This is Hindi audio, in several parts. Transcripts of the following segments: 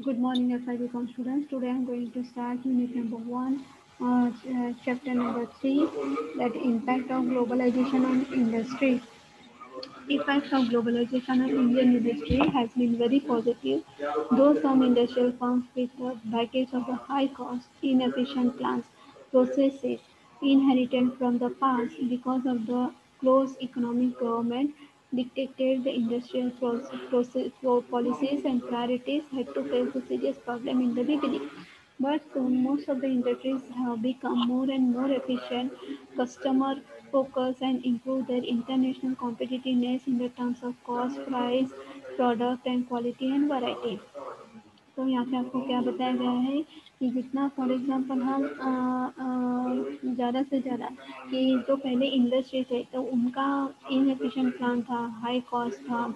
Good morning, FIBCom students. Today I'm going to start unit number one, uh, ch- chapter number three, that impact of globalization on industry. Effect of globalization on Indian industry has been very positive, though some industrial firms with the baggage of the high cost, inefficient plants, processes inherited from the past because of the close economic government dictated the industrial process, policies and priorities had to face a serious problem in the beginning. But soon most of the industries have become more and more efficient, customer focused and improve their international competitiveness in the terms of cost, price, product and quality and variety. तो यहाँ पे आपको क्या बताया गया है कि जितना फॉर एग्जांपल हम ज़्यादा से ज़्यादा कि जो पहले इंडस्ट्री थे तो उनका इनएफिशिएंट प्लान था हाई कॉस्ट था,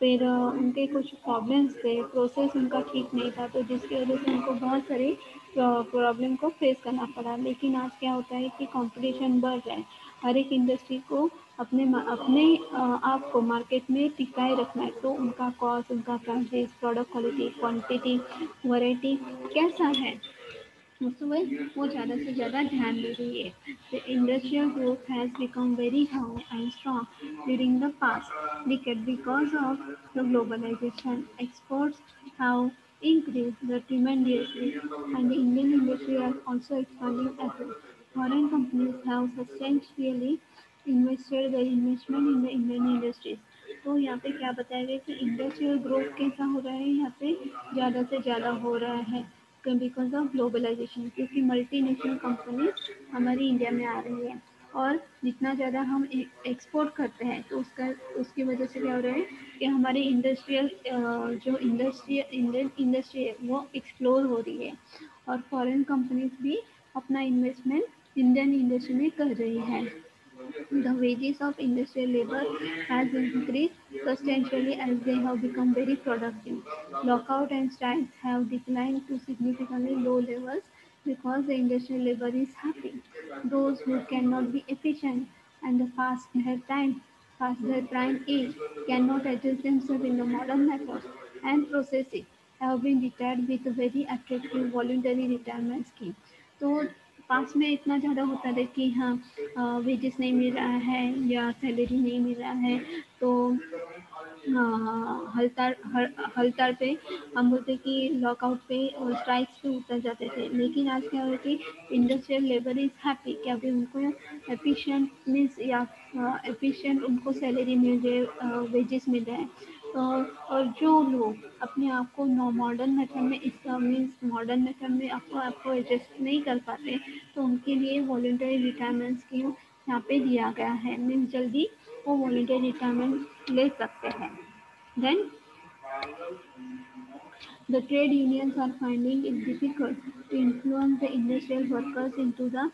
फिर उनके कुछ प्रॉब्लम्स थे प्रोसेस उनका ठीक नहीं था तो जिसकी वजह से उनको बहुत सारी प्रॉब्लम को फेस करना पड़ा। लेकिन आज क्या होता है कि कंपटीशन बढ़ रहा है। हर एक इंडस्ट्री को अपने अपने आप को मार्केट में टिकाए रखना है। तो उनका कॉस्ट उनका price product quality quantity variety कैसा है? उसमें वो ज़्यादा से ज़्यादा ध्यान दे रही है। The industrial growth has become very how and strong during the past decade because of the globalization exports how increase the tremendously and Indian industry are also expanding effort foreign companies have substantially invested their investment in the Indian industries. तो यहाँ पे क्या बताया गया कि इंडस्ट्रियल ग्रोथ कैसा हो रहा है यहाँ पे ज़्यादा से ज़्यादा हो रहा है बिकॉज़ ऑफ़ ग्लोबलाइजेशन क्योंकि मल्टीनेशनल कंपनीज़ हमारी इंडिया में आ रही है और जितना ज़्यादा हम एक्सपोर्ट करते हैं तो उसका, उसकी वजह से क्या हो रहा है कि हमारी इंडस्ट्रियल जो इंडस्ट्री इंडियन इंडस्ट्री है, वो एक्सप्लोर हो रही है और फॉरेन कंपनीज़ भी अपना इन्वेस्टमेंट इंडियन इंडस्ट्री में कर रही है the wages of industrial labor has increased substantially as they have become very productive. Lockout and strikes have declined to significantly low levels because the industrial labor is happy. Those who cannot be efficient and the past their time, past their prime age, cannot adjust themselves in the modern methods and processes have been retired with a very attractive voluntary retirement scheme. तो पास में इतना ज़्यादा होता था कि हाँ वेजेस नहीं मिल रहा है या सैलरी नहीं मिल रहा है तो हड़ताल हड़ताल पे हम बोलते कि लॉकआउट पे और स्ट्राइक्स पे उतर जाते थे। लेकिन आज क्या हो कि इंडस्ट्रियल लेबर इज़ हैप्पी कि अभी उनको एफिशिएंट मीन्स या एफिशिएंट उनको सैलरी मिल रहे वेजेस मिल रहे हैं। और जो लोग अपने आप को नो मॉडर्न मेथड में मीन्स मॉडर्न मेथड में अपने आप को एडजस्ट नहीं कर पाते तो उनके लिए वॉल्टरी रिटायरमेंट स्कीम यहाँ पे दिया गया है। मीन जल्दी वो वॉल्टरी रिटायरमेंट ले सकते हैं। Then the trade unions are finding it difficult to influence the industrial workers in to the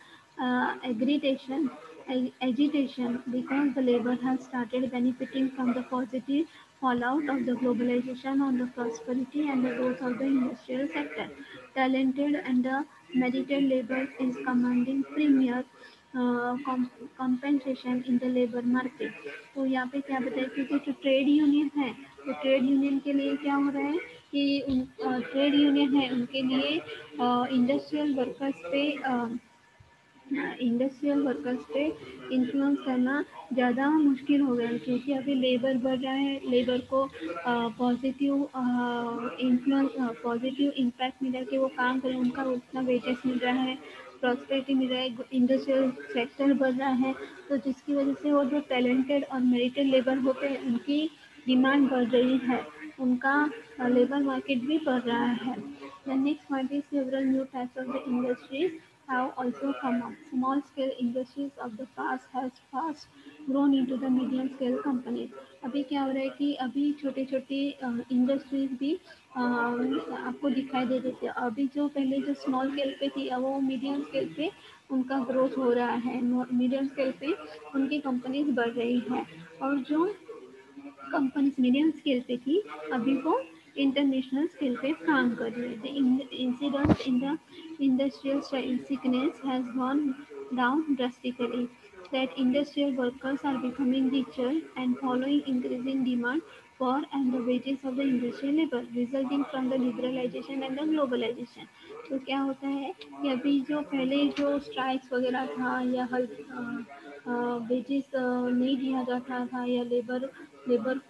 agitation agitation because the labour have positive fallout of the globalization on the prosperity and the growth of the industrial sector. Talented and uh, merited labor is commanding premier compensation in the labour market तो यहाँ पे क्या बताया क्योंकि जो ट्रेड यूनियन है तो ट्रेड यूनियन के लिए क्या हो रहा है कि ट्रेड यूनियन है उनके लिए इंडस्ट्रियल वर्कर्स पे इंडस्ट्रियल वर्कर्स पे इन्फ्लुएंस करना ज़्यादा मुश्किल हो गया, क्योंकि अभी लेबर बढ़ रहा है लेबर को पॉजिटिव इन्फ्लुएंस पॉजिटिव इम्पैक्ट मिला कि वो काम करें, उनका उतना वेजेस मिल रहा है प्रॉस्पेरिटी मिल रहा है इंडस्ट्रियल सेक्टर बढ़ रहा है तो जिसकी वजह से वो जो टैलेंटेड और मेरिटेड लेबर होते हैं, उनकी डिमांड बढ़ रही है, उनका लेबर मार्केट भी बढ़ रहा है। The next point is several new types of the industries have also come up. Small scale industries of the past has fast grown into the medium scale companies. अभी क्या हो रहा है कि अभी छोटे छोटे इंडस्ट्रीज़ भी आपको दिखाई दे देते हैं अभी जो पहले जो स्मॉल स्केल पे थी, वो मीडियम स्केल पे उनका ग्रोथ हो रहा है मीडियम स्केल पे उनकी कंपनीज़ बढ़ रही है और जो कंपनीज़ मीडियम स्केल पे थी, अभी वो इंटरनेशनल स्केल पे काम कर रही है incident in the industrial sickness has gone down drastically that industrial workers are becoming richer and following increasing demand for and the wages of the industrial labor resulting from the liberalization and the globalization तो क्या होता है कि अभी जो पहले जो स्ट्राइक्स वगैरह था या हल वेजेस नहीं दिया जाता था या लेबर लेबर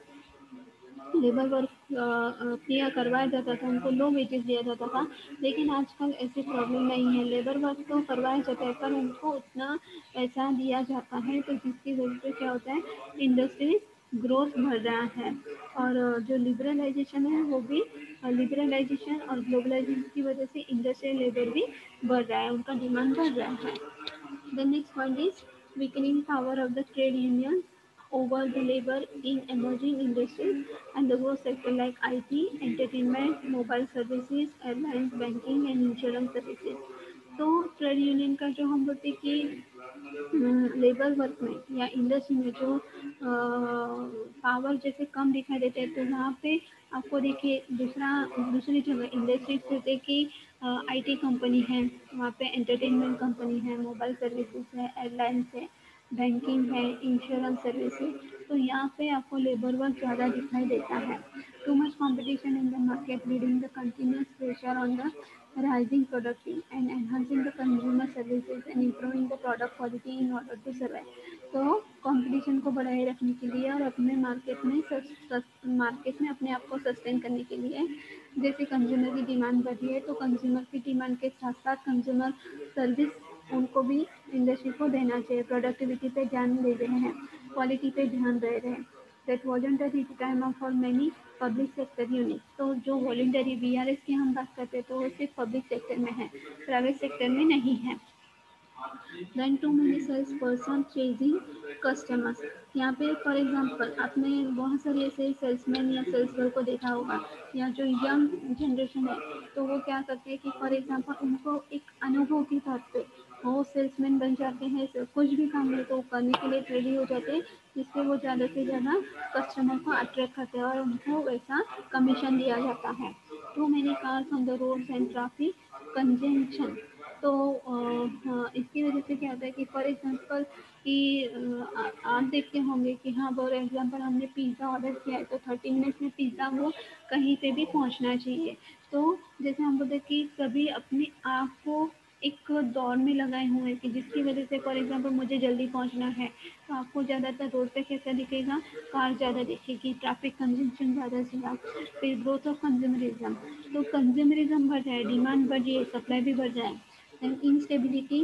लेबर वर्क किया करवाया जाता था, उनको लो वेजेस दिया जाता था, लेकिन आजकल ऐसी प्रॉब्लम नहीं है। लेबर वर्क तो करवाया जाता है, पर उनको उतना पैसा दिया जाता है तो जिसकी वजह से क्या होता है इंडस्ट्रीज़ ग्रोथ बढ़ रहा है। और जो लिबरलाइजेशन है, वो भी लिबरलाइजेशन और ग्लोबलाइजेशन की वजह से इंडस्ट्रियल लेबर भी बढ़ रहा है, उनका डिमांड बढ़ रहा है। The next point is weakening power of the trade unions. Over the labor in emerging industries and the growth sector like IT, entertainment, mobile services, airlines, banking and insurance services. तो ट्रेड यूनियन का जो हम बोलते कि लेबर वर्क में या इंडस्ट्री में जो पावर जैसे कम दिखाई देते हैं तो वहाँ पे आपको देखिए दूसरा दूसरी जगह इंडस्ट्री जैसे कि आईटी कंपनी है वहाँ पे एंटरटेनमेंट कंपनी है मोबाइल सर्विसेज़ है एयरलाइंस है बैंकिंग है इंश्योरेंस सर्विसेज़ तो यहाँ पे आपको लेबर वर्क ज़्यादा दिखाई देता है too much competition in the market leading the continuous pressure on the rising productivity and enhancing the consumer services and improving the product quality in order to survive. तो कंपटीशन को बढ़ाए रखने के लिए और अपने मार्केट में मार्केट में अपने आप को सस्टेन करने के लिए, जैसे कंज्यूमर की डिमांड बढ़ी है तो कंज्यूमर की डिमांड के साथ साथ कंज्यूमर सर्विस उनको भी इंडस्ट्री को देना चाहिए प्रोडक्टिविटी पे ध्यान दे रहे हैं क्वालिटी पे ध्यान दे रहे हैं। That voluntary retirement for many public sector unit तो जो वॉल्टरी वॉलेंटरी वी की हम बात करते हैं तो वो सिर्फ़ पब्लिक सेक्टर में है प्राइवेट सेक्टर में नहीं है। Then too many sales person chasing customers यहाँ पे फॉर एग्जांपल आपने बहुत सारे ऐसे सेल्समैन या सेल्स गर्ल को देखा होगा, या जो यंग जनरेशन है तो वो क्या करते हैं कि फॉर एग्जांपल उनको एक अनुभव के तौर पे वो सेल्समैन बन जाते हैं कुछ भी काम है तो करने के लिए रेडी हो जाते हैं, जिससे वो ज़्यादा से ज़्यादा कस्टमर को अट्रैक्ट करते हैं और उनको वैसा कमीशन दिया जाता है। Too many cars on the roads and traffic congestion तो इसकी वजह से क्या होता है कि फॉर एग्जांपल कि आप देखते होंगे कि हाँ फॉर एग्जांपल हमने पिज़्ज़ा ऑर्डर किया है तो थर्टी मिनट्स में पिज़्ज़ा वो कहीं पे भी पहुँचना चाहिए। तो जैसे हम बोलते हैं कि कभी अपने आप को एक दौड़ में लगाए हुए हैं कि जिसकी वजह से फॉर एग्जांपल मुझे जल्दी पहुँचना है तो आपको ज़्यादातर रोड पे कैसा दिखेगा? कार ज़्यादा दिखेगी ट्रैफ़िक कंजम्पशन ज़्यादा चला फिर ग्रोथ ऑफ़ कंज्यूमरिज्म तो कंज्यूमरिज्म बढ़ जाए डिमांड बढ़ जाए सप्लाई भी बढ़ जाए then instability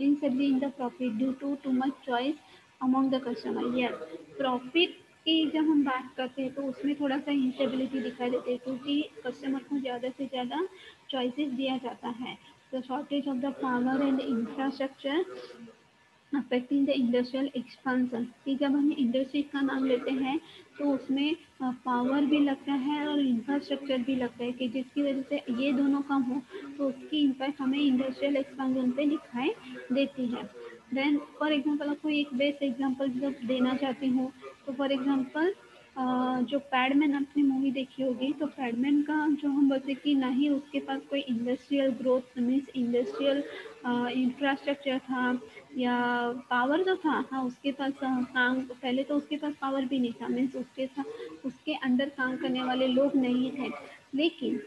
instability in the profit due to too much choice among the customer. Yes, profit की जब हम बात करते हैं तो उसमें थोड़ा सा इंस्टेबिलिटी दिखाई देती है, क्योंकि कस्टमर को ज़्यादा से ज़्यादा चॉइसेस दिया जाता है। The shortage of the power and the infrastructure affecting the industrial expansion कि जब हम इंडस्ट्री का नाम लेते हैं तो उसमें पावर भी लगता है और इंफ्रास्ट्रक्चर भी लगता है कि जिसकी वजह से ये दोनों कम हो तो उसकी इम्पैक्ट हमें इंडस्ट्रियल एक्सपांसन पे दिखाई देती है। देन फॉर एग्जांपल आपको एक बेस्ट एग्जांपल जब देना चाहती हूँ तो फॉर एग्जांपल जो पैडमैन आपने मूवी देखी होगी तो पैडमैन का जो हम बोलते कि ना ही उसके पास कोई industrial growth means industrial infrastructure था या पावर जो था हाँ उसके पास काम, पहले तो उसके पास पावर भी नहीं था मीन्स उसके था, उसके अंडर काम करने वाले लोग नहीं थे लेकिन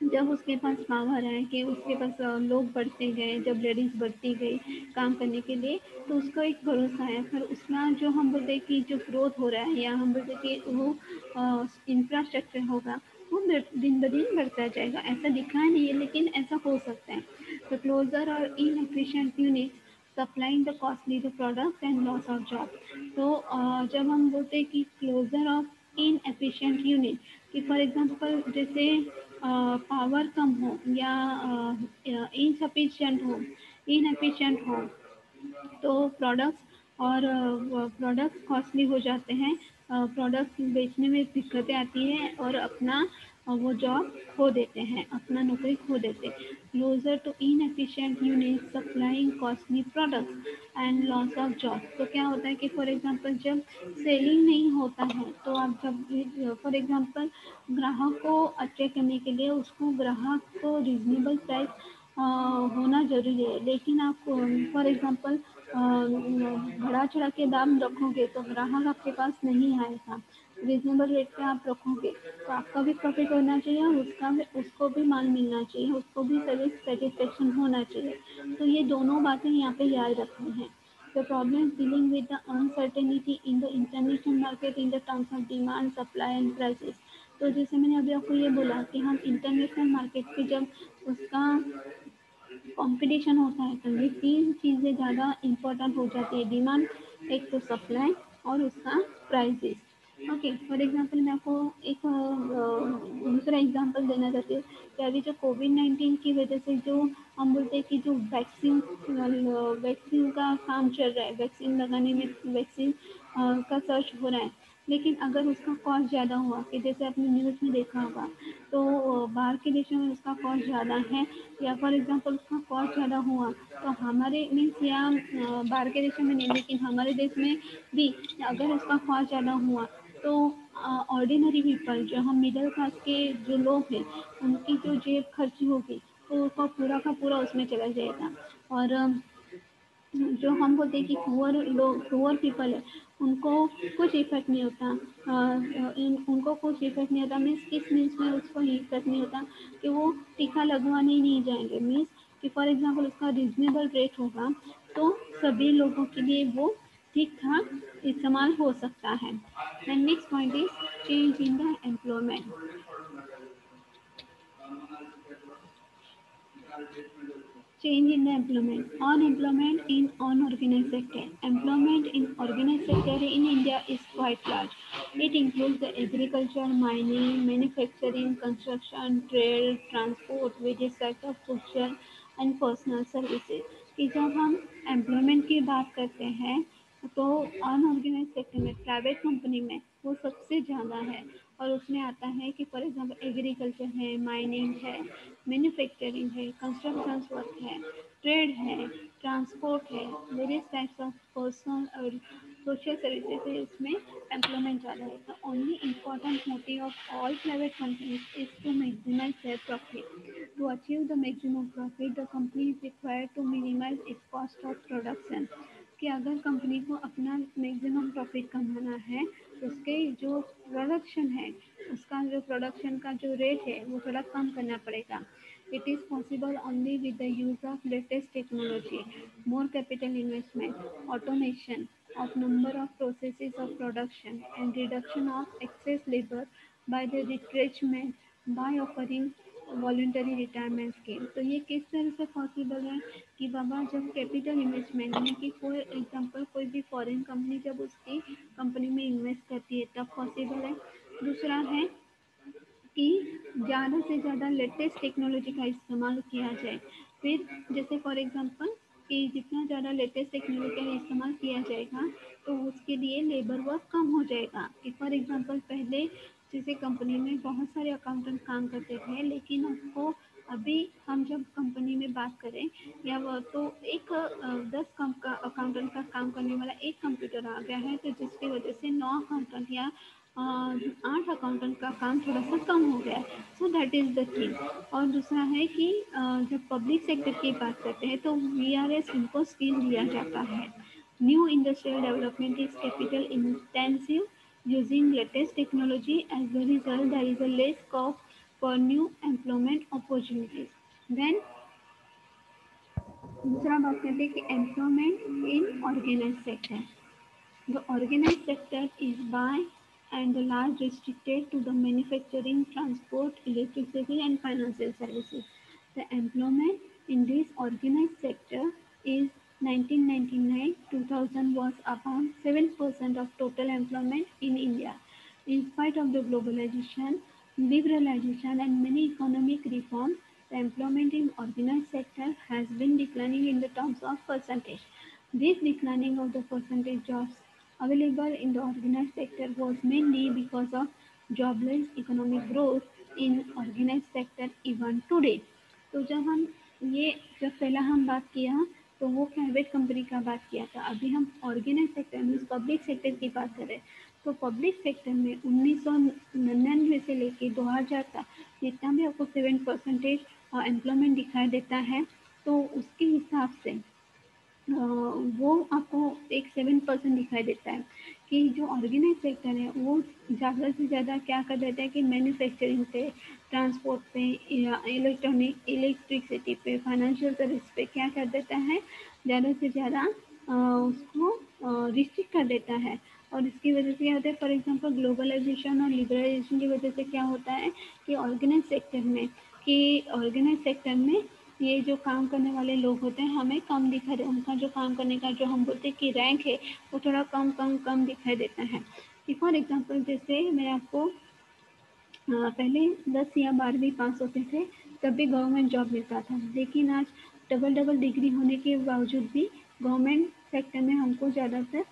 जब उसके पास पावर है कि उसके पास लोग बढ़ते गए, जब लेडीज़ बढ़ती गई काम करने के लिए तो उसको एक भरोसा है फिर उसका जो हम बोलते हैं कि जो ग्रोथ हो रहा है या हम बोलते कि वो इंफ्रास्ट्रक्चर होगा, वो दिन ब दिन बढ़ता जाएगा। ऐसा दिखा नहीं है, लेकिन ऐसा हो सकता है। तो क्लोजर और inefficient unit supplying the costly the product and loss of job तो जब हम बोलते हैं कि closure of inefficient unit कि फॉर एग्जांपल जैसे पावर कम हो या इनसफिशियंट हो इनएफिशिएंट हो तो प्रोडक्ट्स और प्रोडक्ट्स कॉस्टली हो जाते हैं। प्रोडक्ट्स बेचने में दिक्कतें आती हैं और अपना वो जॉब खो देते हैं, अपना नौकरी खो देते closure to inefficient unit supplying costly products and loss of job तो क्या होता है कि फॉर एग्जांपल जब सेलिंग नहीं होता है तो आप जब फॉर एग्जांपल ग्राहक को अट्रैक्ट करने के लिए उसको ग्राहक को रिजनेबल प्राइस होना ज़रूरी है। लेकिन आप फॉर एग्ज़ाम्पल बढ़ा चढ़ा के दाम रखोगे तो ग्राहक आपके पास नहीं आएगा। रिजनेबल रेट पे आप रखोगे तो आपका भी प्रॉफिट होना चाहिए और उसका भी उसको भी माल मिलना चाहिए उसको भी सर्विस सेटिस्फेक्शन होना चाहिए। तो ये दोनों बातें यहाँ पे याद रखनी है। Problem is dealing with the uncertainty in the international market in the terms of demand, supply and prices. तो जैसे मैंने अभी आपको ये बोला कि हम इंटरनेशनल मार्केट पे जब उसका कंपटीशन होता है तो ये तीन चीज़ें ज़्यादा इम्पोर्टेंट हो जाती है डिमांड एक तो सप्लाई और उसका प्राइजेस ओके फॉर एग्जांपल मैं आपको एक दूसरा एग्जांपल देना चाहती हूँ कि अभी जो कोविड नाइन्टीन की वजह से जो हम बोलते हैं कि जो वैक्सीन वैक्सीन का काम चल रहा है वैक्सीन लगाने में वैक्सीन का सर्च हो रहा है। लेकिन अगर उसका कॉस्ट ज़्यादा हुआ, कि जैसे आपने न्यूज़ में देखा होगा तो बाहर के देशों में उसका कॉस्ट ज़्यादा है, या फॉर एग्जांपल उसका कॉस्ट ज़्यादा हुआ तो हमारे मीन्स या बाहर के देशों में नहीं, लेकिन हमारे देश में भी अगर उसका कॉस्ट ज़्यादा हुआ तो ऑर्डिनरी पीपल जो हम मिडिल क्लास के जो लोग हैं उनकी जो जेब खर्ची होगी तो उसका पूरा का पूरा उसमें चला जाएगा। और जो हम बोलते हैं कि पुअर लोग पुअर पीपल है उनको कुछ इफ़ेक्ट नहीं होता। आ, उनको कुछ इफ़ेक्ट नहीं होता। मीन्स किस मीन्स में उसको इफ़ेक्ट नहीं होता कि वो टीका लगवाने ही नहीं जाएँगे। मीन्स कि फॉर एग्जांपल उसका रिजनेबल रेट होगा तो सभी लोगों के लिए वो ठीक ठाक इस्तेमाल हो सकता है। Next point is change in the employment change in the employment on employment in unorganised sector employment in organised sector in India is quite large it includes the agriculture mining manufacturing construction trade transport with sector future and personal services कि जब हम एम्प्लॉयमेंट की बात करते हैं तो अनऑर्गेनाइज सेक्टर में प्राइवेट कंपनी में वो सबसे ज़्यादा है और उसमें आता है कि फॉर एग्जांपल एग्रीकल्चर है माइनिंग है मैन्युफैक्चरिंग है कंस्ट्रक्शन वर्क है ट्रेड है ट्रांसपोर्ट है वेरियस टाइप्स ऑफ़ पर्सनल और सोशल सर्विसेज़ है उसमें एम्प्लॉयमेंट ज़्यादा है। तो only important motive of all private companies is to maximise their profit to achieve the maximum profit the company is required to minimise its cost of production कि अगर कंपनी को अपना मैक्सिमम प्रॉफिट कमाना है, उसके जो प्रोडक्शन है, उसका जो प्रोडक्शन का जो रेट है, वो थोड़ा कम करना पड़ेगा। It is possible only with the use of latest technology more capital investment automation of number of processes of production, and reduction of excess labor by the retrenchment by offering voluntary retirement scheme तो ये किस तरह से पॉसिबल है कि बाबा, जब कैपिटल इन्वेस्टमेंट यानी कि कोई एग्जांपल कोई भी फॉरेन कंपनी जब उसकी कंपनी में इन्वेस्ट करती है, तब पॉसिबल है? दूसरा है कि ज़्यादा से ज़्यादा लेटेस्ट टेक्नोलॉजी का इस्तेमाल किया जाए। फिर जैसे फॉर एग्जांपल कि जितना ज़्यादा लेटेस्ट टेक्नोलॉजी का इस्तेमाल किया जाएगा तो उसके लिए लेबर वर्क कम हो जाएगा। कि फॉर एग्जांपल पहले जैसे कंपनी में बहुत सारे अकाउंटेंट काम करते थे, लेकिन उसको अभी हम जब कंपनी में बात करें, या वो तो एक दस कम, का अकाउंटेंट का काम करने वाला एक कंप्यूटर आ गया है तो जिसकी वजह से नौ अकाउंटेंट या आठ अकाउंटेंट का काम थोड़ा सा कम हो गया है। So that is the thing और दूसरा है कि जब पब्लिक सेक्टर की बात करते हैं तो वी आर एस इनको स्किल दिया जाता है। New industrial development is capital intensive using latest technology. As a result, there is a less scope for new employment opportunities. Then दूसरा बात करते हैं कि employment in organise sector the organise sector is by and the large restricted to the manufacturing, transport, electricity and financial services. The employment in this organized sector is 1999-2000 was about 7% of total employment in India. In spite of the globalization, liberalization and many economic reforms, the employment in organized sector has been declining in the terms of percentage. This declining of the percentage jobs available in the organized sector was mainly because of jobless economic growth in organized sector even today. तो जब हम ये जब पहला हम बात किया तो वो प्राइवेट कंपनी का बात किया था। अभी हम ऑर्गेनाइज सेक्टर में पब्लिक सेक्टर की बात कर रहे हैं। तो पब्लिक सेक्टर में उन्नीस सौ निन्यानवे से लेके 2000 तक जितना भी आपको सेवन परसेंटेज एम्प्लॉयमेंट दिखाई देता है तो उसके हिसाब से वो आपको एक सेवन परसेंट दिखाई देता है। कि जो ऑर्गेनाइज सेक्टर है, वो ज़्यादा से ज़्यादा क्या कर देता है कि मैन्युफैक्चरिंग पे ट्रांसपोर्ट पे, या इलेक्ट्रॉनिक इलेक्ट्रिसिटी पे फाइनेंशियल सर्विस पे क्या कर देता है? ज़्यादा से ज़्यादा उसको रिस्ट्रिक्ट कर देता है। और इसकी वजह से क्या होता है? फॉर एग्जांपल ग्लोबलाइजेशन और लिबरलाइजेशन की वजह से क्या होता है कि ऑर्गेनाइज सेक्टर में, कि ऑर्गेनाइज सेक्टर में ये जो काम करने वाले लोग होते हैं, हमें कम दिखाई उनका जो काम करने का जो हम बोलते हैं कि रैंक है, वो थोड़ा कम कम कम दिखाई देता है। कि फॉर एग्जांपल जैसे मैं आपको पहले दस या बारहवीं पास होते थे, तब भी गवर्नमेंट जॉब मिलता था। लेकिन आज डबल डबल डिग्री होने के बावजूद भी गवर्नमेंट सेक्टर में हमको ज़्यादातर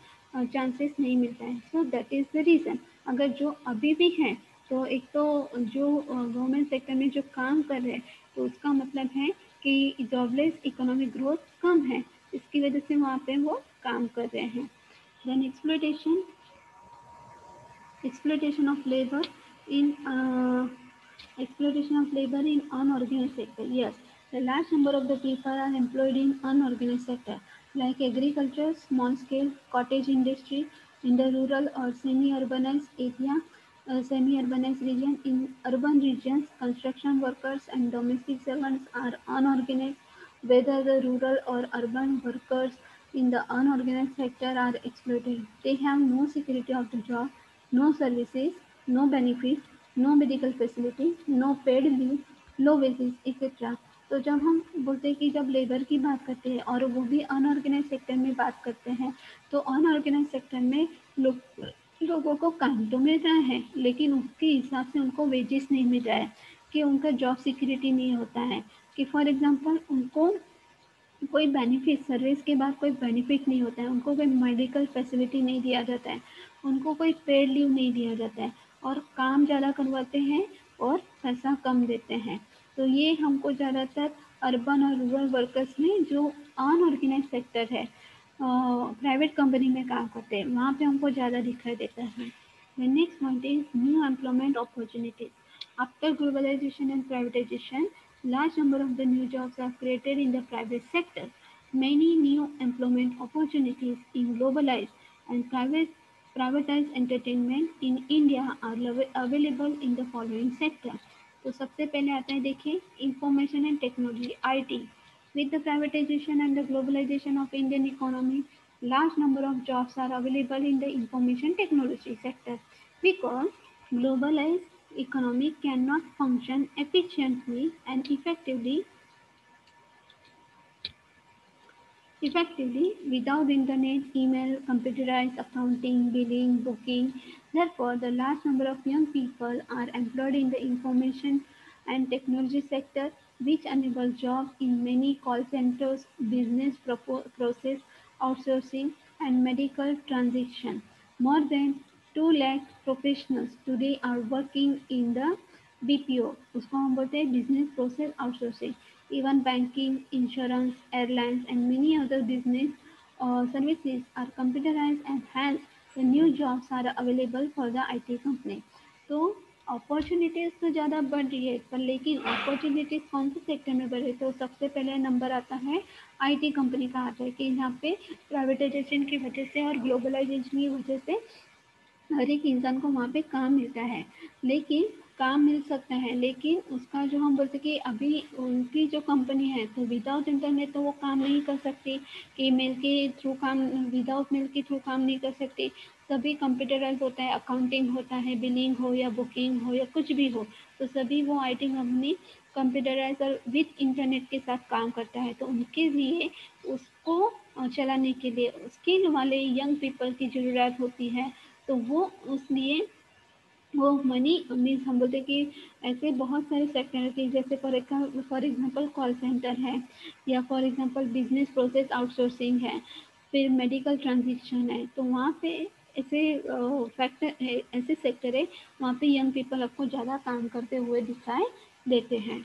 चांसेस नहीं मिलता है। So that is the reason अगर जो अभी भी हैं तो एक तो जो गवर्नमेंट सेक्टर में जो काम कर रहे हैं तो उसका मतलब है कि जॉबलेस इकोनॉमिक ग्रोथ कम है, इसकी वजह से वहाँ पे वो काम कर रहे हैं। Then exploitation exploitation of labour in exploitation of labour in unorganise sector yes the last number of the people are employed in unorganise sector like agriculture small scale cottage industry in the rural और semi urbanise area uh, semi urbanized region in urban regions construction workers and domestic servants are unorganized whether the rural or urban workers in the unorganized sector are exploited they have no security of the job no services, no benefits, no medical facilities, no paid leave, low wages, etc. तो जब हम बोलते हैं कि जब लेबर की बात करते हैं और वो भी अनऑर्गेनाइज सेक्टर में बात करते हैं तो अनऑर्गेनाइज सेक्टर में लोग लोगों को काम तो मिल रहा है, लेकिन उसके हिसाब से उनको वेजेस नहीं मिल रहा है, कि उनका जॉब सिक्योरिटी नहीं होता है, कि फॉर एग्जांपल उनको कोई बेनिफिट सर्विस के बाद कोई बेनिफिट नहीं होता है, उनको कोई मेडिकल फैसिलिटी नहीं दिया जाता है, उनको कोई पेड लीव नहीं दिया जाता है, और काम ज़्यादा करवाते हैं और पैसा कम देते हैं। तो ये हमको ज़्यादातर अर्बन और रूरल वर्कर्स में जो अनऑर्गेनाइज सेक्टर है प्राइवेट कंपनी में काम करते हैं। वहाँ पे हमको ज़्यादा दिखाई देता है। Next point is new employment opportunities after globalisation and privatisation large number of the new jobs are created in the private sector many new employment opportunities in globalise and private privatise entertainment in India are available in the following sector तो सबसे पहले आते हैं, देखिए information and technology I T with the privatization and the globalization of Indian economy, large number of jobs are available in the information technology sector because globalized economy cannot function efficiently and effectively effectively without internet, email, computerized accounting, billing, booking. Therefore, the large number of young people are employed in the information and technology sector, which enable jobs in many call centers, business process outsourcing, and medical transition. More than 2 lakh professionals today are working in the BPO, उसको हम बोलते हैं business process outsourcing. Even banking, insurance, airlines, and many other business uh, services are computerized and hence the new jobs are available for the IT company. तो opportunities तो ज़्यादा बढ़ रही है, पर लेकिन अपॉर्चुनिटीज़ कौन से सेक्टर में बढ़? रही तो सबसे पहले नंबर आता है आईटी कंपनी का आता है कि यहाँ पे प्राइवेटाइजेशन की वजह से और ग्लोबलाइजेशन की वजह से हर एक इंसान को वहाँ पे काम मिलता है। लेकिन काम मिल सकता है, लेकिन उसका जो हम बोलते कि अभी उनकी जो कंपनी है तो विदाउट इंटरनेट तो वो काम नहीं कर सकती कि मेल के थ्रू काम विदाउट मेल के थ्रू काम नहीं कर सकती। सभी कंप्यूटराइज होता है अकाउंटिंग होता है बिलिंग हो या बुकिंग हो या कुछ भी हो तो सभी वो आई आईटी कंपनी कंप्यूटराइज और विथ इंटरनेट के साथ काम करता है। तो उनके लिए उसको चलाने के लिए स्किल वाले यंग पीपल की ज़रूरत होती है। तो वो उस लिए वो मनी मीन्स हम बोलते हैं कि ऐसे बहुत सारे सेक्टर के, जैसे for for example call centre है, या for example business process outsourcing है, फिर मेडिकल ट्रांजेक्शन है तो वहाँ पे ऐसे फैक्टर ऐसे सेक्टर है वहाँ पे यंग पीपल आपको ज़्यादा काम करते हुए दिखाई देते हैं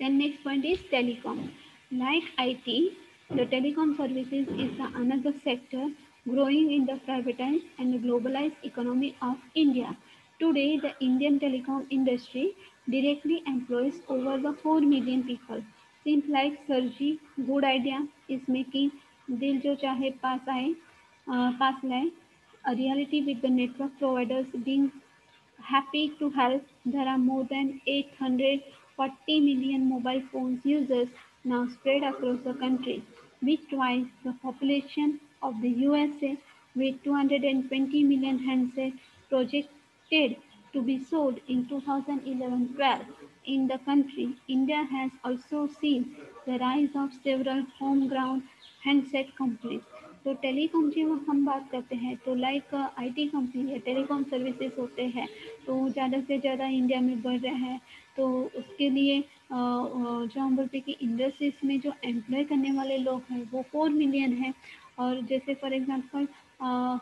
Then next point is telecom. Like IT, the telecom services is the another sector growing in the privatized and globalized economy of India. Today, the Indian telecom industry directly employs over the 4 million people. Seems like Sergi, good idea is making Dil Jo Chahe Pass Aaye, uh, Pass a reality with the network providers being happy to help. There are more than 840 million mobile phones users now spread across the country, which twice the population of the USA, with 220 million handsets projected to be sold in 2011-12 in the country. India has also seen the rise of several homegrown handset companies. तो टेलीकॉम की हम बात करते हैं तो लाइक आईटी कंपनी है टेलीकॉम सर्विसेज़ होते हैं तो ज़्यादा से ज़्यादा इंडिया में बढ़ रहे हैं तो उसके लिए जो हम बोलते हैं कि इंडस्ट्रीज़ में जो एम्प्लॉय करने वाले लोग हैं, वो फोर मिलियन है और जैसे फॉर एग्जांपल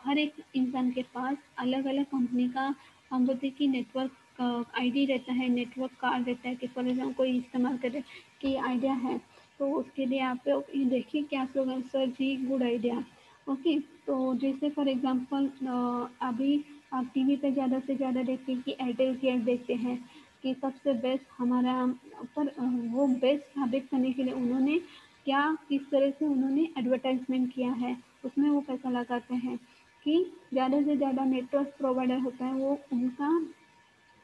हर एक इंसान के पास अलग अलग कंपनी का हम बोलते हैं कि नेटवर्क आईडी रहता है नेटवर्क कार्ड रहता है कि फॉर एग्ज़ाम्पल कोई इस्तेमाल करे कि आइडिया है तो उसके लिए आप लोग देखिए क्या लोग sir ji good idea okay तो जैसे फॉर एग्जांपल अभी आप टीवी पे ज़्यादा से ज़्यादा देखते हैं कि एयरटेल की एड देखते हैं कि सबसे बेस्ट हमारा, पर वो बेस्ट साबित करने के लिए उन्होंने क्या, किस तरह से उन्होंने एडवर्टाइजमेंट किया है, उसमें वो पैसा लगाते हैं। कि ज़्यादा से ज़्यादा नेटवर्क प्रोवाइडर होता है, वो उनका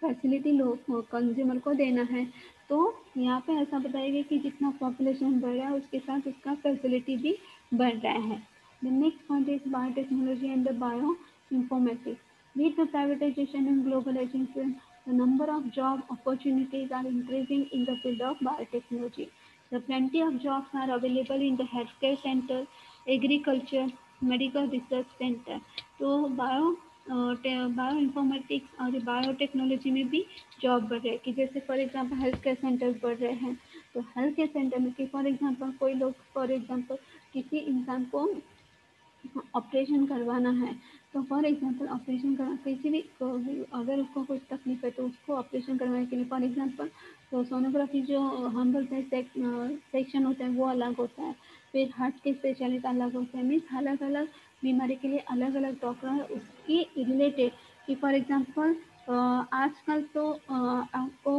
फैसिलिटी लोग कंज्यूमर को देना है। तो यहाँ पे ऐसा बताएगा कि जितना पॉपुलेशन बढ़ रहा है, उसके साथ उसका फैसिलिटी भी बढ़ रहा है। The next point is biotechnology and the bioinformatics with the privatisation and globalisation the number of job opportunities are increasing in the field of biotechnology the plenty of jobs are available in the health care centre agriculture medical research centre तो बायो बायो इन्फॉर्मेटिक्स और बायोटेक्नोलॉजी में भी जॉब बढ़ रहे हैं कि जैसे for example health care centre बढ़ रहे हैं। तो हेल्थ केयर सेंटर में कि फॉर एग्जांपल कोई लोग फॉर एग्जांपल किसी इंसान को ऑपरेशन करवाना है तो फॉर एग्जांपल ऑपरेशन करवा, किसी भी अगर उसको कोई तकलीफ़ है तो उसको ऑपरेशन करवाने के लिए फॉर एग्जांपल तो सोनोग्राफी जो हम बोलते हैं सेक्शन होता है वो अलग होता है। फिर हार्ट के स्पेशलिस्ट अलग होते हैं मीन्स अलग अलग बीमारी के लिए अलग अलग डॉक्टर है, उसके रिलेटेड कि फॉर एग्जांपल आजकल तो आपको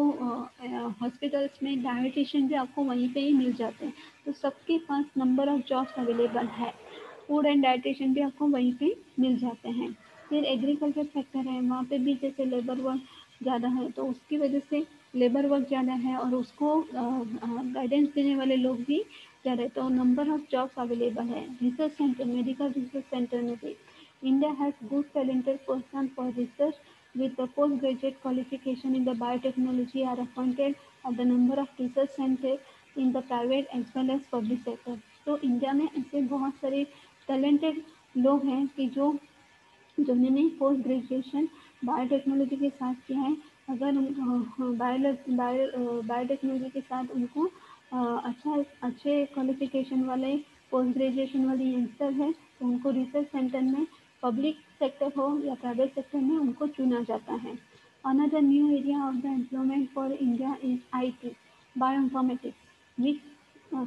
हॉस्पिटल्स में डायटिशियन भी आपको वहीं पे ही मिल जाते हैं। तो सबके पास नंबर ऑफ़ जॉब्स अवेलेबल है। फ़ूड एंड डाइटिशियन भी आपको वहीं पे मिल जाते हैं। फिर एग्रीकल्चर सेक्टर है, वहाँ पे भी जैसे लेबर वर्क ज़्यादा है तो उसकी वजह से लेबर वर्क ज़्यादा है और उसको गाइडेंस देने वाले लोग भी ज़्यादा है तो नंबर ऑफ़ जॉब्स अवेलेबल है। Research centre medical research centre में भी। India has good talented person for research with the postgraduate qualification in the biotechnology are appointed at the number of research centers in the private as well as public sector. तो इंडिया में ऐसे बहुत सारे टैलेंटेड लोग हैं कि जो, जिन्होंने पोस्ट ग्रेजुएशन बायोटेक्नोलॉजी के साथ किया है। अगर बायो बायोटेक्नोलॉजी के साथ उनको अच्छा अच्छे क्वालिफिकेशन वाले पोस्ट ग्रेजुएशन वाले यंगस्टर हैं तो उनको रिसर्च सेंटर में पब्लिक सेक्टर हो या प्राइवेट सेक्टर में उनको चुना जाता है। Another new area of the employment for India is I T bio bioinformatics which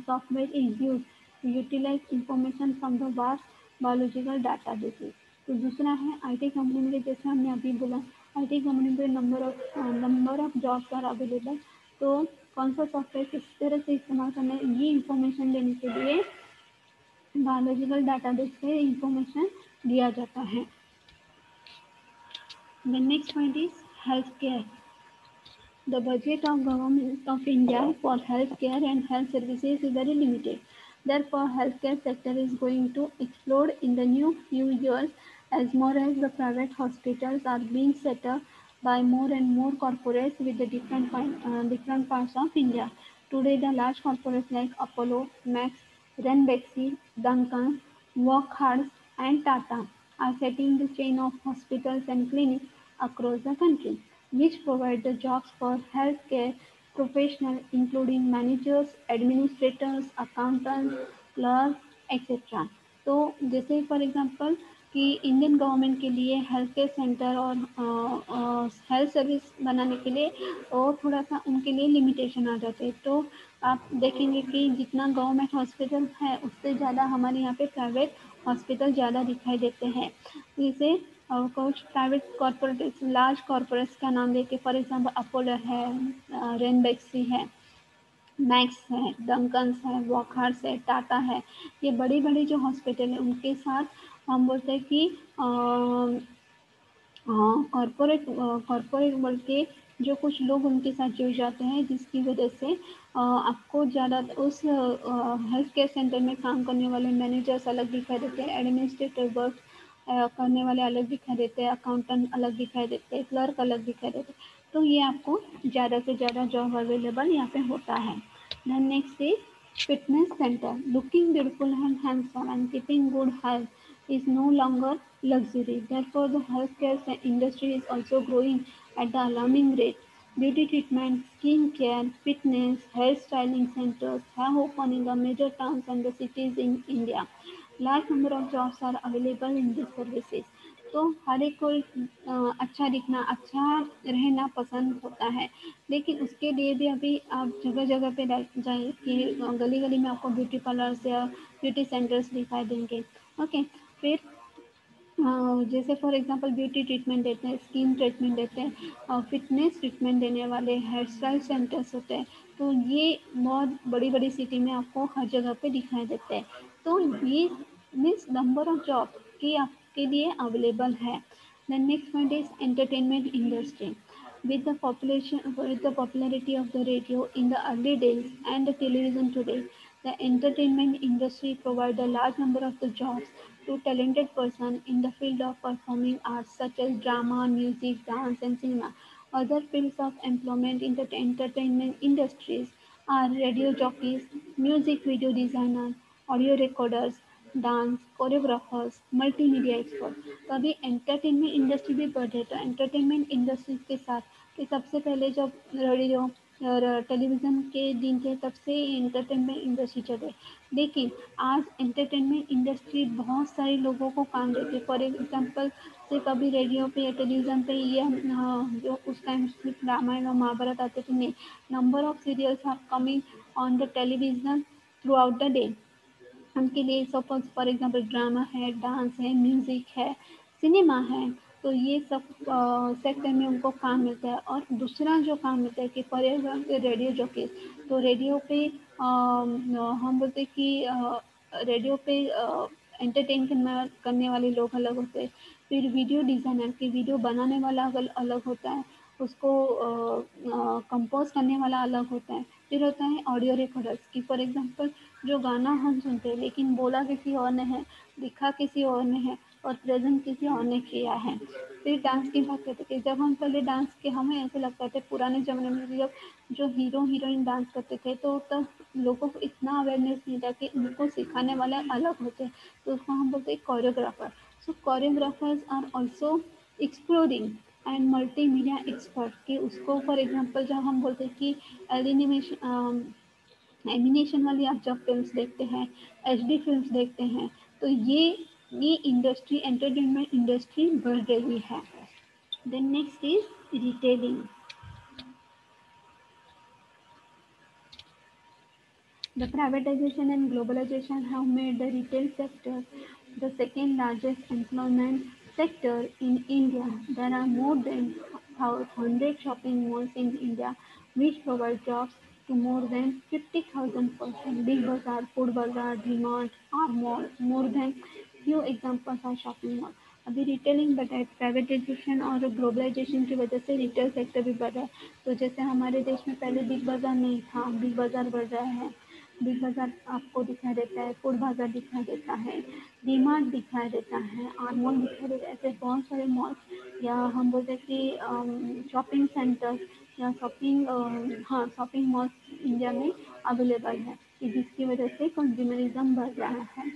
software is use utilise information from the vast biological data basis तो दूसरा है आईटी कंपनी में, जैसे हमने अभी बोला आईटी कंपनी में number of number of jobs are available तो कौन सा सॉफ्टवेयर किस तरह से इस्तेमाल करना है, ये इंफॉर्मेशन देने के लिए बायोलॉजिकल डाटा बेस से इंफॉर्मेशन दिया जाता है। The next point is health care the budget of government of India for health care and health services is very limited there for health care sector is going to explore in the new few years as more as the private hospitals are being set up by more and more corporates with the different, uh, different parts of India. Today, the large corporates like Apollo, Max, Renbexy, Duncan, Workhurst, and Tata are setting the chain of hospitals and clinics across the country, which provide the jobs for healthcare professionals, including managers, administrators, accountants, clerks, etc. So, just say for example, कि इंडियन गवर्नमेंट के लिए हेल्थ केयर सेंटर और हेल्थ सर्विस बनाने के लिए और थोड़ा सा उनके लिए लिमिटेशन आ जाते हैं। तो आप देखेंगे कि जितना गवर्नमेंट हॉस्पिटल है, उससे ज़्यादा हमारे यहाँ पे प्राइवेट हॉस्पिटल ज़्यादा दिखाई देते हैं। जैसे और कुछ प्राइवेट कॉरपोरेट लार्ज कॉरपोरेट्स का नाम लेके फॉर एग्जांपल अपोलो है रेनबेक्सी है मैक्स है डंकन्स है वॉकहार्स है टाटा है, ये बड़ी बड़ी जो हॉस्पिटल है, उनके साथ हम बोलते हैं कि कॉरपोरेट कॉरपोरेट वर्ल्ड के जो कुछ लोग उनके साथ जुड़ जाते हैं, जिसकी वजह से आपको ज़्यादा उस हेल्थ केयर सेंटर में काम करने वाले मैनेजर्स अलग दिखाई देते हैं एडमिनिस्ट्रेटर वर्क करने वाले अलग दिखाई देते हैं अकाउंटेंट अलग दिखाई देते हैं क्लर्क अलग दिखाई देते हैं। तो ये आपको ज़्यादा से ज़्यादा जॉब अवेलेबल यहाँ पे होता है। Then next is fitness centre looking beautiful and handsome and keeping good health is no longer luxury. Therefore, the healthcare industry is also growing at the alarming rate. Beauty treatment, skin care, fitness, hair styling centers have opened in the major towns and the cities in India. Large number of jobs are available in these services. तो हर एक को अच्छा दिखना अच्छा रहना पसंद होता है लेकिन उसके लिए भी अभी आप जगह जगह पे जाइए कि गली गली में आपको ब्यूटी पार्लर्स या ब्यूटी सेंटर्स दिखाई देंगे ओके फिर जैसे फॉर एग्जांपल ब्यूटी ट्रीटमेंट देते हैं स्किन ट्रीटमेंट देते हैं, और फिटनेस ट्रीटमेंट देने वाले हेयर स्टाइल सेंटर्स होते हैं तो ये बहुत बड़ी बड़ी सिटी में आपको हर जगह पे दिखाई देते हैं। तो ये मीन्स नंबर ऑफ़ जॉब की आपके लिए अवेलेबल है। Then next point is entertainment industry with the population, with the popularity of the radio in the early days and the television today, the entertainment industry provide a large number of the jobs to talented person in the field of performing arts such as drama music dance and cinema other fields of employment in the entertainment industries are radio jockeys music video designer audio recorders dance choreographers multimedia expert तो अभी एंटरटेनमेंट इंडस्ट्री भी बढ़ तो एंटरटेनमेंट इंडस्ट्री के साथ कि सबसे पहले जब रेडियो और टेलीविज़न के दिन थे, तब से एंटरटेनमेंट इंडस्ट्री चले। लेकिन आज एंटरटेनमेंट इंडस्ट्री बहुत सारे लोगों को काम देती है। फॉर एग्जांपल से कभी रेडियो पे या टेलीविज़न पे ये जो उस टाइम सिर्फ़ रामायण और महाभारत आते थे नहीं number of serials are coming on the television throughout the day उनके लिए सपोज़ फॉर एग्ज़ाम्पल ड्रामा है डांस है म्यूज़िक है सिनेमा है। तो ये सब सेक्टर में उनको काम मिलता है। और दूसरा जो काम मिलता है कि फॉर एग्ज़ाम्पल रेडियो जॉकी तो रेडियो पे आ, हम बोलते हैं कि रेडियो पे एंटरटेन करने वाले लोग अलग होते हैं। फिर वीडियो डिज़ाइनर की वीडियो बनाने वाला अलग होता है। उसको कंपोज करने वाला अलग होता है। फिर होता है ऑडियो रिकॉर्डर्स की फॉर एग्जांपल जो गाना हम सुनते हैं लेकिन बोला किसी और ने है लिखा किसी और ने है और प्रेजेंट किसी और ने किया है। फिर डांस की बात करते थे जब हम पहले डांस के, हमें ऐसे लगता था पुराने ज़माने में जब जो हीरो हीरोइन डांस करते थे तो तब लोगों को इतना अवेयरनेस नहीं था कि उनको सिखाने वाले अलग होते तो उसको हम बोलते हैं choreographer so choreographers are also exploring and multi media expert कि उसको फॉर एग्जांपल जब हम बोलते हैं कि एलिनिमेशन एनिमेशन वाली आप जब फिल्म्स देखते हैं एच डी फिल्म्स देखते हैं तो ये ये इंडस्ट्री एंटरटेनमेंट इंडस्ट्री बढ़ रही है then next is retailing The privatization and globalization have made the retail sector the second largest employment sector in India. There are more than 100 shopping malls in India which provide jobs to more than 50,000 persons. Big Bazaar, Food Bazaar, DMart are more, more than few examples are shopping mall. अभी रिटेलिंग है प्राइवेटाइजेशन और ग्लोबलाइजेशन की वजह से रिटेल सेक्टर भी बढ़ रहा है। तो जैसे हमारे देश में पहले बिग बाज़ार नहीं था बिग बाज़ार बढ़ रहा है। बिग बाज़ार आपको दिखाई देता है फ़ूड बाज़ार दिखाई देता है डीमार्ट दिखाई देता है आर मॉल दिखाई देता है, ऐसे बहुत सारे मॉल या हम बोलते हैं कि शॉपिंग सेंटर या शॉपिंग हाँ शॉपिंग मॉल इंडिया में अवेलेबल है। जिसकी वजह से कंज्यूमरिज्म बढ़ रहा है।